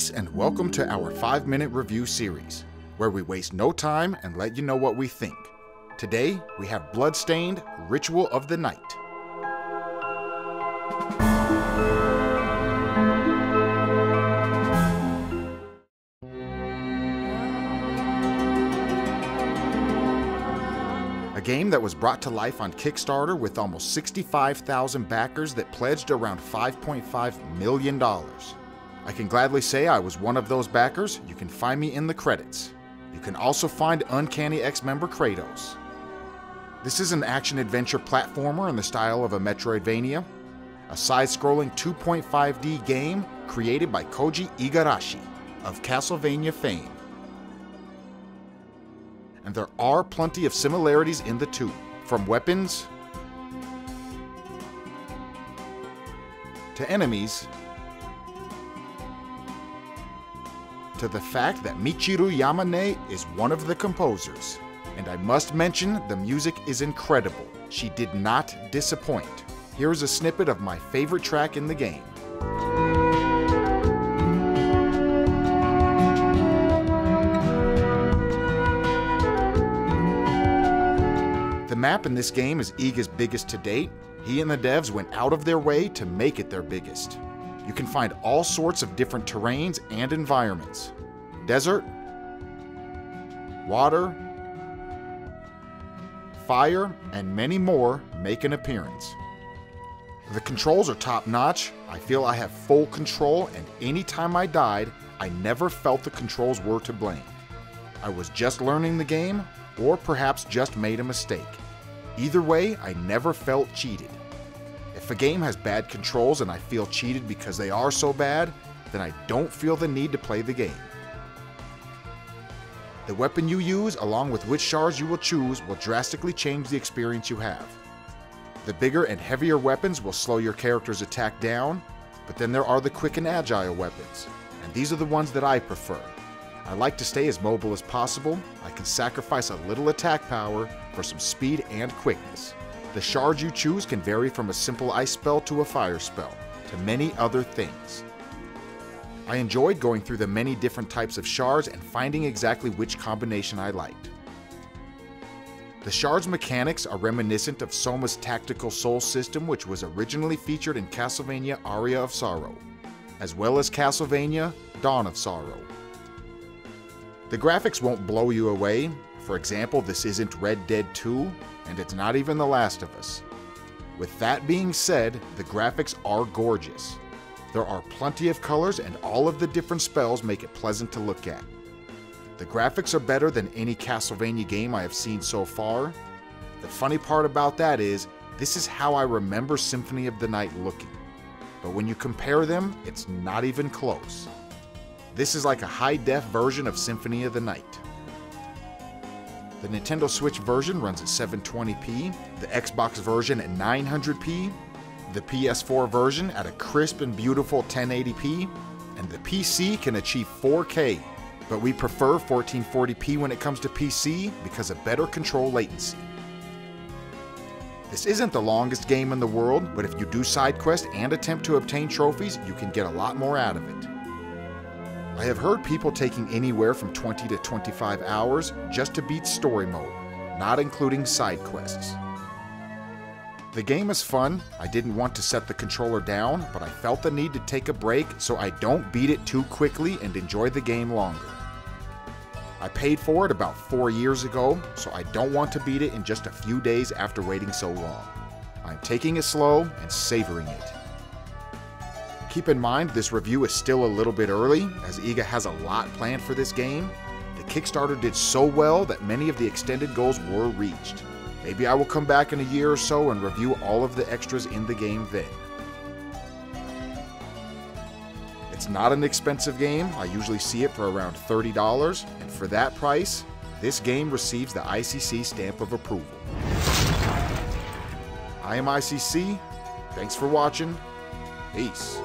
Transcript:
Peace and welcome to our 5 minute review series, where we waste no time and let you know what we think. Today, we have Bloodstained Ritual of the Night. A game that was brought to life on Kickstarter with almost 65,000 backers that pledged around $5.5 million. I can gladly say I was one of those backers. You can find me in the credits. You can also find Uncanny X member Kratos. This is an action adventure platformer in the style of a Metroidvania, a side scrolling 2.5D game created by Koji Igarashi of Castlevania fame and there are plenty of similarities in the two, from weapons to enemies to the fact that Michiru Yamane is one of the composers. And I must mention, the music is incredible. She did not disappoint. Here's a snippet of my favorite track in the game. The map in this game is Iga's biggest to date. He and the devs went out of their way to make it their biggest. You can find all sorts of different terrains and environments. Desert, water, fire, and many more make an appearance. The controls are top notch. I feel I have full control, and anytime I died, I never felt the controls were to blame. I was just learning the game, or perhaps just made a mistake. Either way, I never felt cheated. If a game has bad controls and I feel cheated because they are so bad, then I don't feel the need to play the game. The weapon you use, along with which shards you will choose, will drastically change the experience you have. The bigger and heavier weapons will slow your character's attack down, but then there are the quick and agile weapons, and these are the ones that I prefer. I like to stay as mobile as possible. I can sacrifice a little attack power for some speed and quickness. The shards you choose can vary from a simple ice spell to a fire spell, to many other things. I enjoyed going through the many different types of shards and finding exactly which combination I liked. The shards mechanics are reminiscent of Soma's tactical soul system which was originally featured in Castlevania Aria of Sorrow, as well as Castlevania Dawn of Sorrow. The graphics won't blow you away. For example, this isn't Red Dead 2, and it's not even The Last of Us. With that being said, the graphics are gorgeous. There are plenty of colors, and all of the different spells make it pleasant to look at. The graphics are better than any Castlevania game I have seen so far. The funny part about that is, this is how I remember Symphony of the Night looking. But when you compare them, it's not even close. This is like a high def version of Symphony of the Night. The Nintendo Switch version runs at 720p, the Xbox version at 900p, the PS4 version at a crisp and beautiful 1080p, and the PC can achieve 4K, but we prefer 1440p when it comes to PC because of better control latency. This isn't the longest game in the world, but if you do side quests and attempt to obtain trophies, you can get a lot more out of it. I have heard people taking anywhere from 20 to 25 hours just to beat story mode, not including side quests. The game is fun. I didn't want to set the controller down, but I felt the need to take a break so I don't beat it too quickly and enjoy the game longer. I paid for it about four years ago, so I don't want to beat it in just a few days after waiting so long. I'm taking it slow and savoring it. Keep in mind, this review is still a little bit early, as Iga has a lot planned for this game. The Kickstarter did so well that many of the extended goals were reached. Maybe I will come back in a year or so and review all of the extras in the game then. It's not an expensive game, I usually see it for around $30, and for that price, this game receives the ICC stamp of approval. I am ICC, thanks for watching, peace.